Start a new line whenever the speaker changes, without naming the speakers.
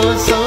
so